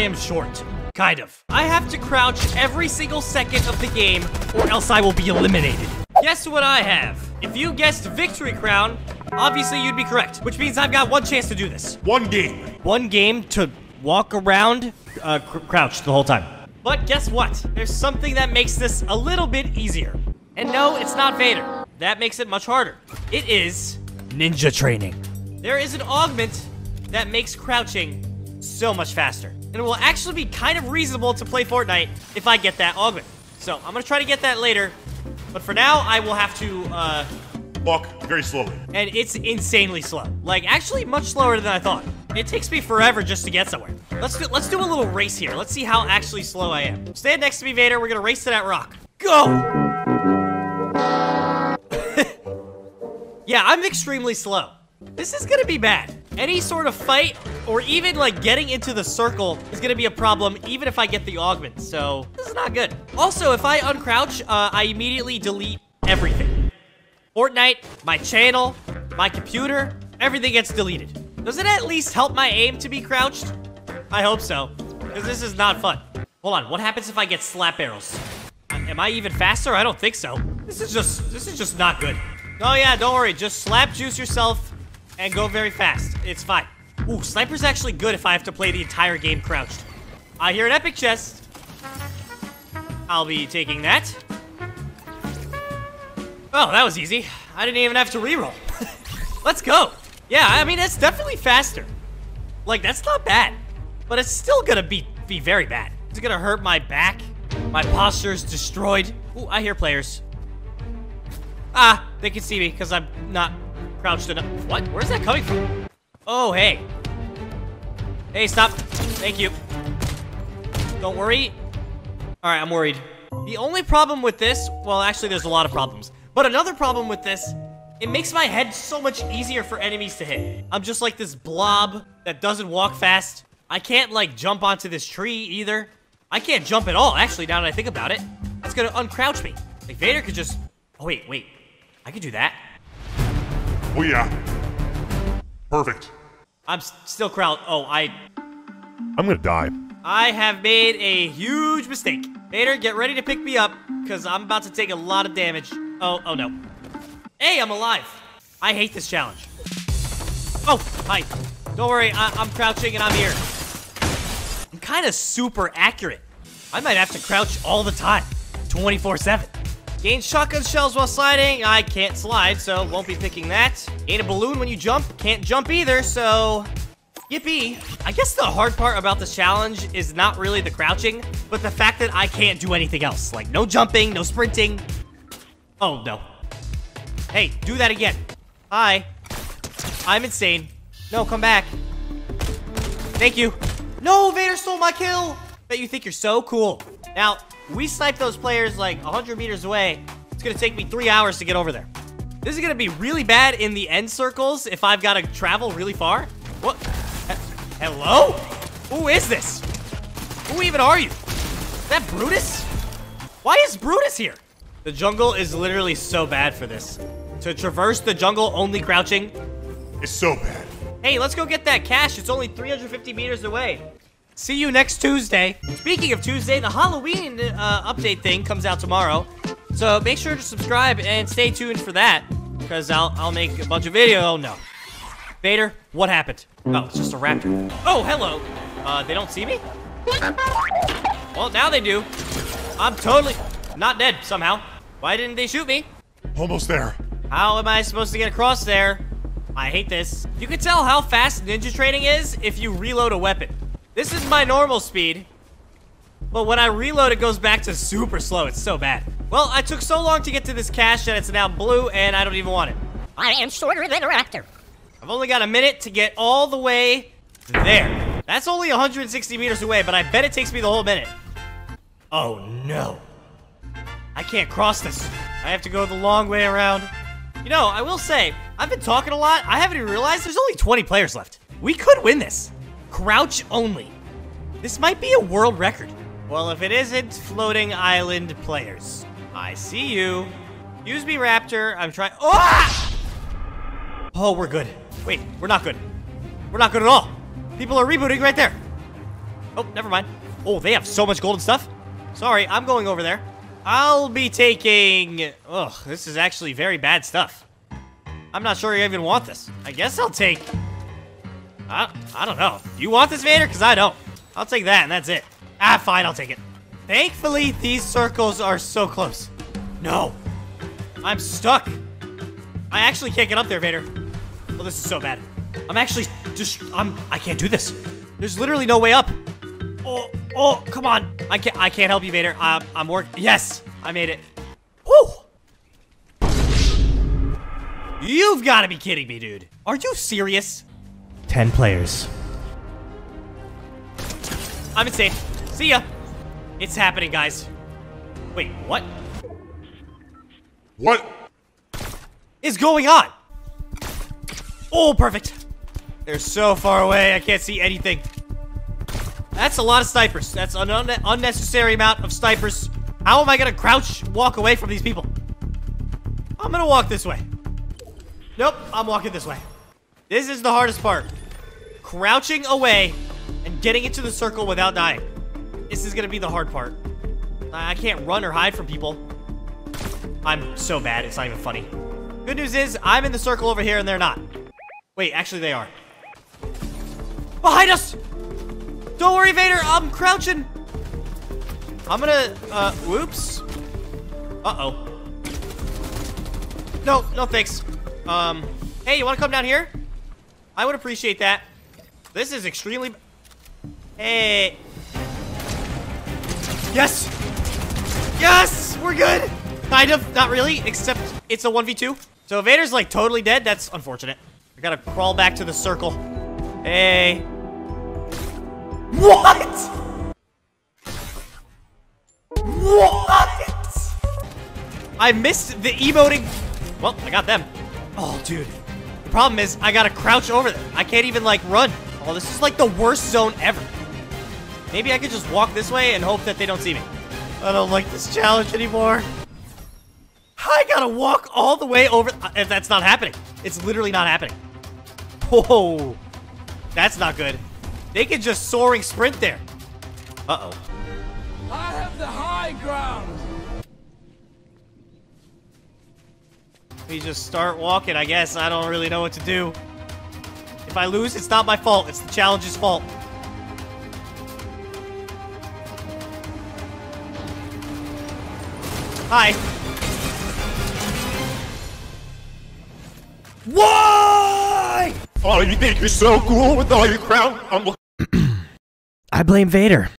I am short. Kind of. I have to crouch every single second of the game, or else I will be eliminated. Guess what I have? If you guessed Victory Crown, obviously you'd be correct, which means I've got one chance to do this. One game. One game to walk around, uh, cr crouched the whole time. But guess what? There's something that makes this a little bit easier. And no, it's not Vader. That makes it much harder. It is ninja training. There is an augment that makes crouching so much faster. And it will actually be kind of reasonable to play Fortnite if I get that augment. So I'm gonna try to get that later. But for now, I will have to, uh, Walk very slowly. and it's insanely slow. Like, actually much slower than I thought. It takes me forever just to get somewhere. Let's do, let's do a little race here. Let's see how actually slow I am. Stand next to me, Vader. We're gonna race to that rock. Go! yeah, I'm extremely slow. This is gonna be bad. Any sort of fight, or even like getting into the circle is gonna be a problem, even if I get the augment, so this is not good. Also, if I uncrouch, uh, I immediately delete everything. Fortnite, my channel, my computer, everything gets deleted. Does it at least help my aim to be crouched? I hope so, because this is not fun. Hold on, what happens if I get slap barrels? Am I even faster? I don't think so. This is just, this is just not good. Oh yeah, don't worry, just slap juice yourself and go very fast. It's fine. Ooh, sniper's actually good if I have to play the entire game crouched. I hear an epic chest. I'll be taking that. Oh, that was easy. I didn't even have to reroll. Let's go. Yeah, I mean, that's definitely faster. Like, that's not bad. But it's still gonna be, be very bad. It's gonna hurt my back. My posture's destroyed. Ooh, I hear players. Ah, they can see me because I'm not crouched enough. What? Where's that coming from? Oh, hey. Hey, stop. Thank you. Don't worry. All right, I'm worried. The only problem with this, well, actually, there's a lot of problems. But another problem with this, it makes my head so much easier for enemies to hit. I'm just like this blob that doesn't walk fast. I can't, like, jump onto this tree either. I can't jump at all, actually, now that I think about it. That's gonna uncrouch me. Like, Vader could just... Oh, wait, wait. I could do that. Oh yeah. Perfect. I'm still crouch. Oh, I... I'm gonna die. I have made a huge mistake. Vader, get ready to pick me up, because I'm about to take a lot of damage. Oh, oh no. Hey, I'm alive. I hate this challenge. Oh, hi. Don't worry, I I'm crouching and I'm here. I'm kind of super accurate. I might have to crouch all the time, 24-7. Gain shotgun shells while sliding. I can't slide, so won't be picking that. Gain a balloon when you jump. Can't jump either, so Yippee! I guess the hard part about this challenge is not really the crouching, but the fact that I can't do anything else. Like, no jumping, no sprinting. Oh, no. Hey, do that again. Hi. I'm insane. No, come back. Thank you. No, Vader stole my kill! Bet you think you're so cool. Now, we snipe those players like 100 meters away. It's gonna take me three hours to get over there. This is gonna be really bad in the end circles if I've gotta travel really far. What? He- Hello? Who is this? Who even are you? Is that Brutus? Why is Brutus here? The jungle is literally so bad for this. To traverse the jungle only crouching. It's so bad. Hey, let's go get that cash. It's only 350 meters away. See you next Tuesday. Speaking of Tuesday, the Halloween uh, update thing comes out tomorrow. So make sure to subscribe and stay tuned for that. Because I'll, I'll make a bunch of video. Oh, no. Vader, what happened? Oh, it's just a raptor. Oh, hello. Uh, they don't see me? Well, now they do. I'm totally not dead somehow. Why didn't they shoot me? Almost there. How am I supposed to get across there? I hate this. You can tell how fast ninja training is if you reload a weapon. This is my normal speed. But when I reload, it goes back to super slow. It's so bad. Well, I took so long to get to this cache that it's now blue, and I don't even want it. I am shorter than a raptor. I've only got a minute to get all the way there. That's only 160 meters away, but I bet it takes me the whole minute. Oh, no. I can't cross this. I have to go the long way around. You know, I will say, I've been talking a lot. I haven't even realized there's only 20 players left. We could win this. Crouch only. This might be a world record. Well, if it isn't floating island players. I see you. Use me, Raptor. I'm trying. Oh! Ah! Oh, we're good. Wait, we're not good. We're not good at all. People are rebooting right there. Oh, never mind. Oh, they have so much golden stuff. Sorry, I'm going over there. I'll be taking... Ugh, this is actually very bad stuff. I'm not sure I even want this. I guess I'll take... I, I don't know. You want this, Vader? Because I don't. I'll take that, and that's it. Ah, fine, I'll take it. Thankfully, these circles are so close. No. I'm stuck. I actually can't get up there, Vader. Oh, this is so bad. I'm actually just... I'm... I can't do this. There's literally no way up. Oh, oh, come on. I can't, I can't help you, Vader. I'm, I'm working. Yes, I made it. Whew. You've got to be kidding me, dude. Are you serious? 10 players. I'm in safe. See ya. It's happening, guys. Wait, what What? is going on? Oh, perfect. They're so far away, I can't see anything. That's a lot of snipers. That's an un unnecessary amount of snipers. How am I gonna crouch walk away from these people? I'm gonna walk this way. Nope, I'm walking this way. This is the hardest part. Crouching away and getting into the circle without dying. This is gonna be the hard part. I can't run or hide from people. I'm so bad, it's not even funny. Good news is, I'm in the circle over here and they're not. Wait, actually they are. Behind us! Don't worry, Vader, I'm crouching. I'm gonna, uh, whoops. Uh-oh. No, no thanks. Um, hey, you wanna come down here? I would appreciate that. This is extremely... Hey. Yes! Yes! We're good! Kind of, not really, except it's a 1v2. So Vader's like totally dead. That's unfortunate. I gotta crawl back to the circle. Hey. What? What? I missed the emoting. Well, I got them. Oh, dude. The problem is I gotta crouch over them. I can't even like run. Oh, this is like the worst zone ever. Maybe I could just walk this way and hope that they don't see me. I don't like this challenge anymore. I gotta walk all the way over. If that's not happening, it's literally not happening. Whoa, that's not good. They can just soaring sprint there. Uh oh. I have the high ground. We just start walking, I guess. I don't really know what to do. If I lose, it's not my fault. It's the challenge's fault. Hi. Why? Oh, you think you're so cool with all your crown? I'm I blame Vader.